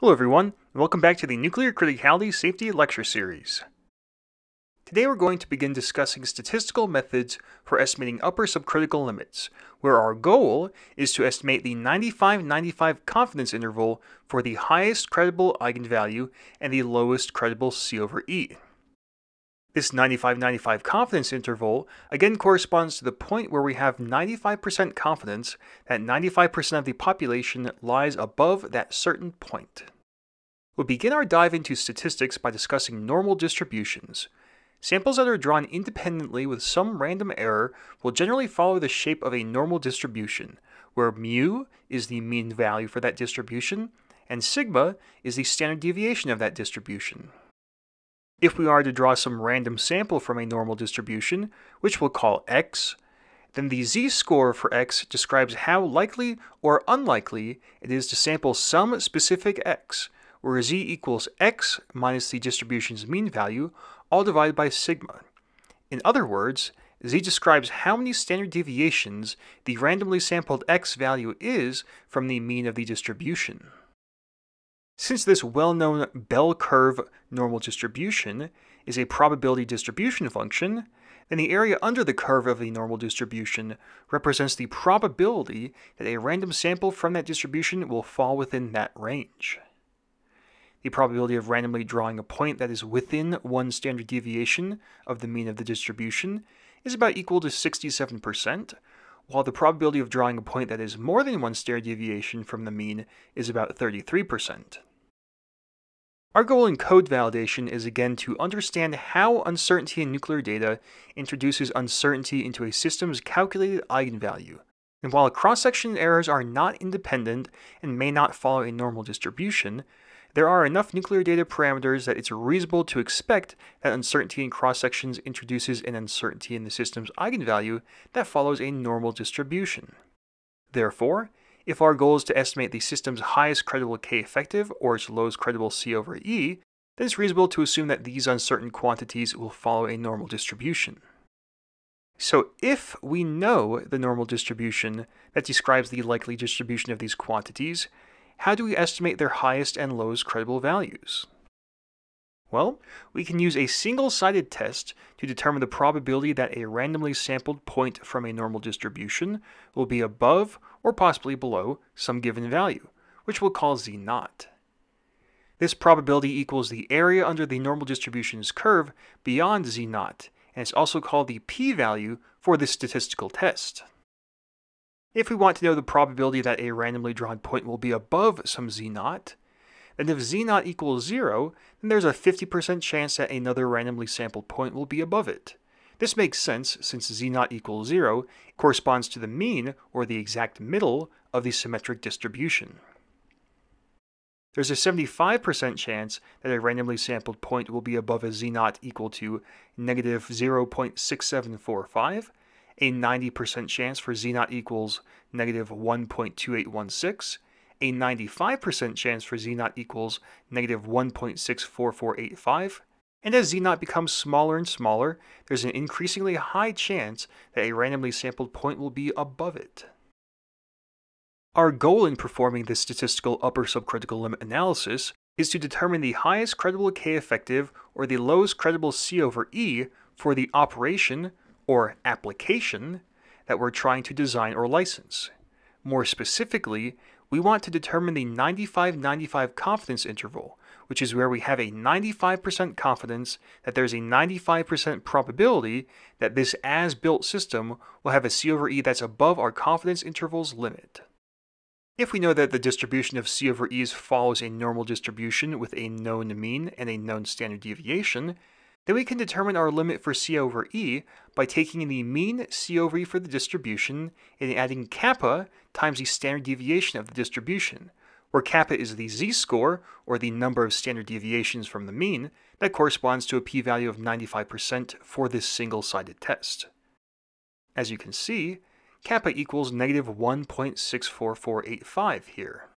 Hello everyone, and welcome back to the Nuclear Criticality Safety Lecture Series. Today we're going to begin discussing statistical methods for estimating upper subcritical limits, where our goal is to estimate the 95-95 confidence interval for the highest credible eigenvalue and the lowest credible C over E. This 95-95 confidence interval again corresponds to the point where we have 95% confidence that 95% of the population lies above that certain point. We'll begin our dive into statistics by discussing normal distributions. Samples that are drawn independently with some random error will generally follow the shape of a normal distribution, where mu is the mean value for that distribution, and sigma is the standard deviation of that distribution. If we are to draw some random sample from a normal distribution, which we'll call x, then the z-score for x describes how likely or unlikely it is to sample some specific x, where z equals x minus the distribution's mean value, all divided by sigma. In other words, z describes how many standard deviations the randomly sampled x value is from the mean of the distribution. Since this well-known bell curve normal distribution is a probability distribution function, then the area under the curve of the normal distribution represents the probability that a random sample from that distribution will fall within that range. The probability of randomly drawing a point that is within one standard deviation of the mean of the distribution is about equal to 67%, while the probability of drawing a point that is more than one standard deviation from the mean is about 33%. Our goal in code validation is again to understand how uncertainty in nuclear data introduces uncertainty into a system's calculated eigenvalue. And while cross-section errors are not independent and may not follow a normal distribution, there are enough nuclear data parameters that it's reasonable to expect that uncertainty in cross-sections introduces an uncertainty in the system's eigenvalue that follows a normal distribution. Therefore, if our goal is to estimate the system's highest credible K effective or its lowest credible C over E, then it's reasonable to assume that these uncertain quantities will follow a normal distribution. So if we know the normal distribution that describes the likely distribution of these quantities, how do we estimate their highest and lowest credible values? Well, we can use a single-sided test to determine the probability that a randomly sampled point from a normal distribution will be above or possibly below some given value, which we'll call z naught. This probability equals the area under the normal distribution's curve beyond z naught, and it's also called the p-value for this statistical test. If we want to know the probability that a randomly drawn point will be above some z naught, then if z naught equals 0, then there's a 50% chance that another randomly sampled point will be above it. This makes sense since z naught equals 0 corresponds to the mean, or the exact middle, of the symmetric distribution. There's a 75% chance that a randomly sampled point will be above a z naught equal to negative 0.6745, a 90% chance for z naught equals negative 1.2816, a 95% chance for z naught equals negative 1.64485, and as z naught becomes smaller and smaller, there's an increasingly high chance that a randomly sampled point will be above it. Our goal in performing this statistical upper subcritical limit analysis is to determine the highest credible K effective or the lowest credible C over E for the operation or application that we're trying to design or license. More specifically, we want to determine the 95-95 confidence interval, which is where we have a 95% confidence that there's a 95% probability that this as-built system will have a C over E that's above our confidence interval's limit. If we know that the distribution of C over E's follows a normal distribution with a known mean and a known standard deviation, then we can determine our limit for C over E by taking the mean C over E for the distribution and adding kappa times the standard deviation of the distribution, where kappa is the z-score, or the number of standard deviations from the mean, that corresponds to a p-value of 95% for this single-sided test. As you can see, kappa equals negative 1.64485 here.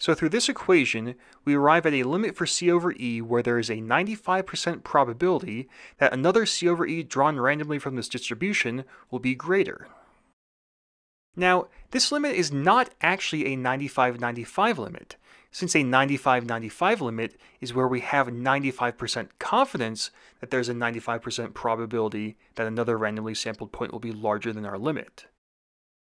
So through this equation, we arrive at a limit for C over E where there is a 95% probability that another C over E drawn randomly from this distribution will be greater. Now, this limit is not actually a 95-95 limit, since a 95-95 limit is where we have 95% confidence that there's a 95% probability that another randomly sampled point will be larger than our limit.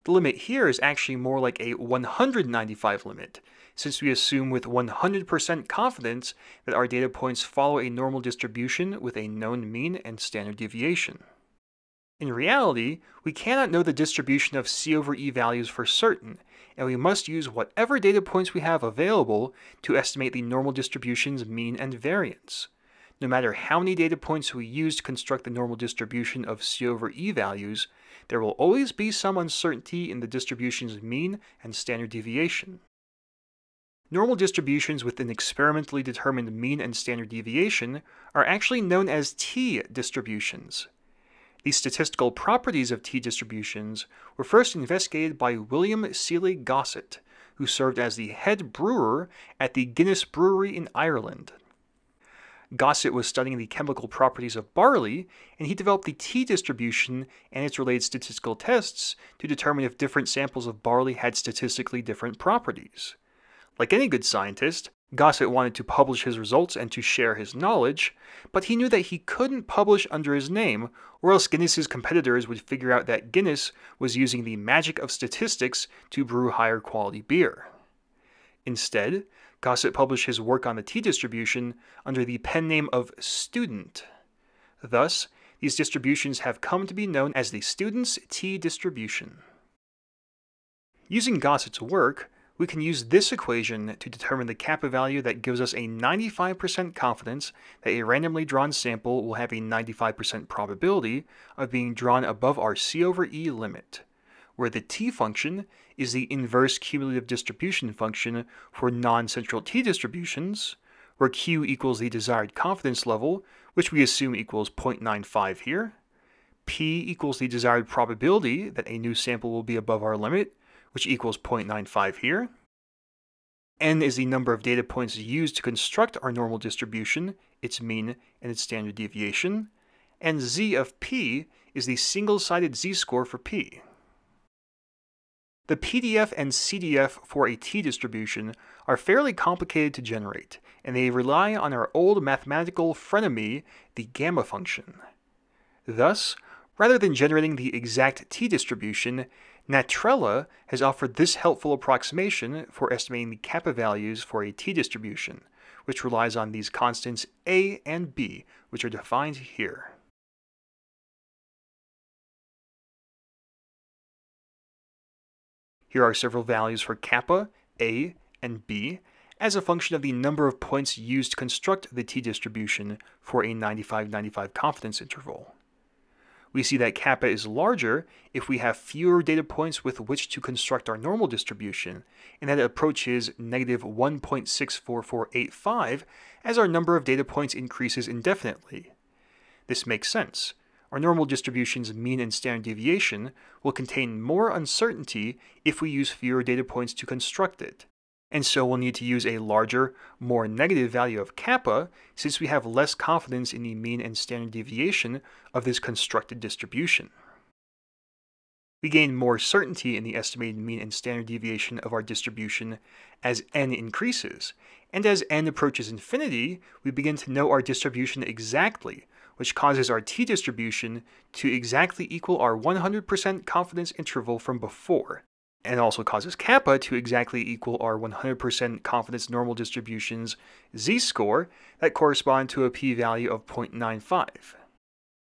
The limit here is actually more like a 195 limit, since we assume with 100% confidence that our data points follow a normal distribution with a known mean and standard deviation. In reality, we cannot know the distribution of C over E values for certain, and we must use whatever data points we have available to estimate the normal distribution's mean and variance. No matter how many data points we use to construct the normal distribution of C over E values, there will always be some uncertainty in the distribution's mean and standard deviation. Normal distributions with an experimentally determined mean and standard deviation are actually known as t-distributions. The statistical properties of t-distributions were first investigated by William Sealy Gosset, who served as the head brewer at the Guinness Brewery in Ireland. Gosset was studying the chemical properties of barley, and he developed the t-distribution and its related statistical tests to determine if different samples of barley had statistically different properties. Like any good scientist, Gosset wanted to publish his results and to share his knowledge, but he knew that he couldn't publish under his name, or else Guinness's competitors would figure out that Guinness was using the magic of statistics to brew higher quality beer. Instead, Gosset published his work on the t-distribution under the pen name of Student. Thus, these distributions have come to be known as the Student's t-distribution. Using Gosset's work, we can use this equation to determine the kappa value that gives us a 95% confidence that a randomly drawn sample will have a 95% probability of being drawn above our C over E limit, where the t function is the inverse cumulative distribution function for non-central t distributions, where q equals the desired confidence level, which we assume equals 0.95 here, p equals the desired probability that a new sample will be above our limit, which equals 0.95 here. n is the number of data points used to construct our normal distribution, its mean and its standard deviation. And z of p is the single-sided z-score for p. The PDF and CDF for a t-distribution are fairly complicated to generate, and they rely on our old mathematical frenemy, the gamma function. Thus, rather than generating the exact t-distribution, Natrella has offered this helpful approximation for estimating the kappa values for a t-distribution, which relies on these constants a and b, which are defined here. Here are several values for kappa, a, and b, as a function of the number of points used to construct the t-distribution for a 95-95 confidence interval we see that kappa is larger if we have fewer data points with which to construct our normal distribution, and that it approaches negative 1.64485 as our number of data points increases indefinitely. This makes sense. Our normal distribution's mean and standard deviation will contain more uncertainty if we use fewer data points to construct it and so we'll need to use a larger, more negative value of kappa since we have less confidence in the mean and standard deviation of this constructed distribution. We gain more certainty in the estimated mean and standard deviation of our distribution as n increases, and as n approaches infinity, we begin to know our distribution exactly, which causes our t-distribution to exactly equal our 100% confidence interval from before, and also causes kappa to exactly equal our 100% confidence normal distribution's z-score that correspond to a p-value of 0.95.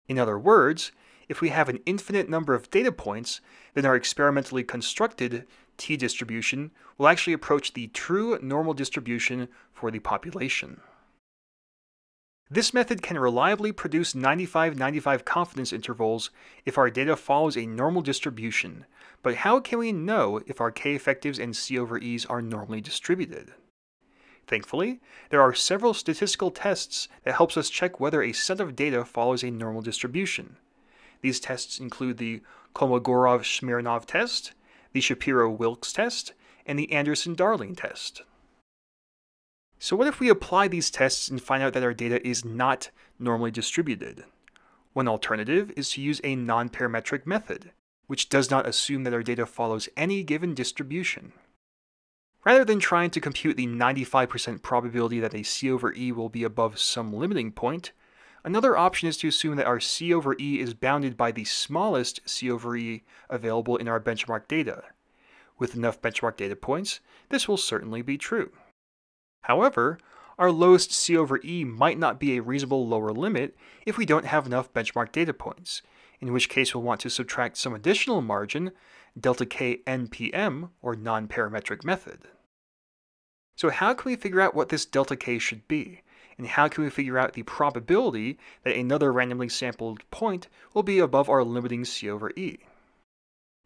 In other words, if we have an infinite number of data points, then our experimentally constructed t-distribution will actually approach the true normal distribution for the population. This method can reliably produce 95-95 confidence intervals if our data follows a normal distribution, but how can we know if our k-effectives and C over E's are normally distributed? Thankfully, there are several statistical tests that helps us check whether a set of data follows a normal distribution. These tests include the Kolmogorov-Smirnov test, the Shapiro-Wilks test, and the Anderson-Darling test. So what if we apply these tests and find out that our data is not normally distributed? One alternative is to use a non-parametric method, which does not assume that our data follows any given distribution. Rather than trying to compute the 95% probability that a C over E will be above some limiting point, another option is to assume that our C over E is bounded by the smallest C over E available in our benchmark data. With enough benchmark data points, this will certainly be true. However, our lowest C over E might not be a reasonable lower limit if we don't have enough benchmark data points, in which case we'll want to subtract some additional margin, delta K NPM, or non-parametric method. So how can we figure out what this delta K should be? And how can we figure out the probability that another randomly sampled point will be above our limiting C over E?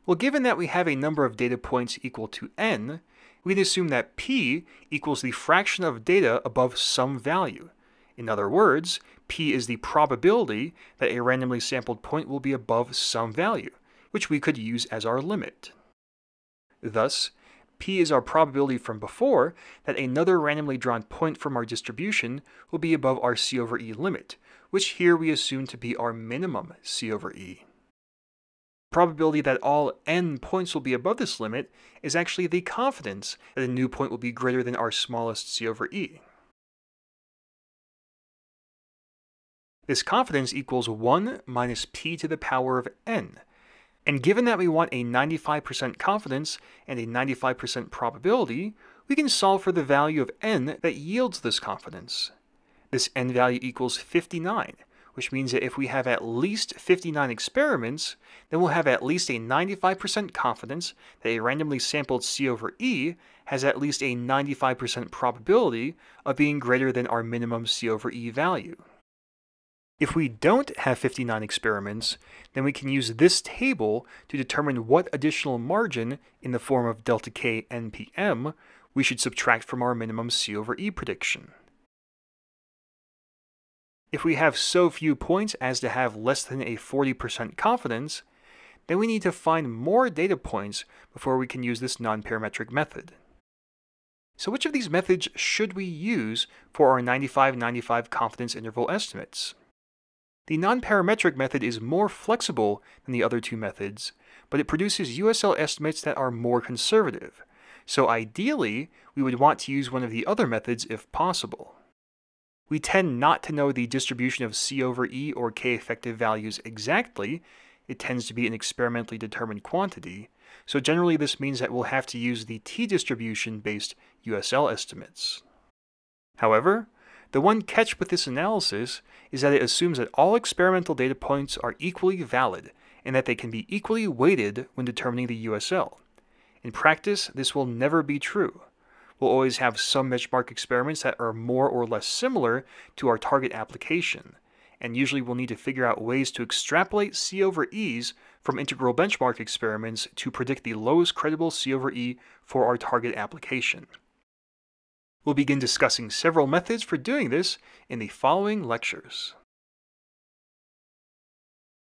Well, given that we have a number of data points equal to n, we can assume that p equals the fraction of data above some value. In other words, p is the probability that a randomly sampled point will be above some value, which we could use as our limit. Thus, p is our probability from before that another randomly drawn point from our distribution will be above our c over e limit, which here we assume to be our minimum c over e. Probability that all n points will be above this limit is actually the confidence that a new point will be greater than our smallest c over e. This confidence equals 1 minus p to the power of n, and given that we want a 95% confidence and a 95% probability, we can solve for the value of n that yields this confidence. This n value equals 59, which means that if we have at least 59 experiments, then we'll have at least a 95% confidence that a randomly sampled C over E has at least a 95% probability of being greater than our minimum C over E value. If we don't have 59 experiments, then we can use this table to determine what additional margin in the form of delta K NPM we should subtract from our minimum C over E prediction. If we have so few points as to have less than a 40% confidence, then we need to find more data points before we can use this non-parametric method. So which of these methods should we use for our 95-95 confidence interval estimates? The non-parametric method is more flexible than the other two methods, but it produces USL estimates that are more conservative. So ideally, we would want to use one of the other methods if possible. We tend not to know the distribution of C over E or K effective values exactly. It tends to be an experimentally determined quantity. So generally this means that we'll have to use the t-distribution based USL estimates. However, the one catch with this analysis is that it assumes that all experimental data points are equally valid and that they can be equally weighted when determining the USL. In practice, this will never be true. We'll always have some benchmark experiments that are more or less similar to our target application, and usually we'll need to figure out ways to extrapolate C over E's from integral benchmark experiments to predict the lowest credible C over E for our target application. We'll begin discussing several methods for doing this in the following lectures.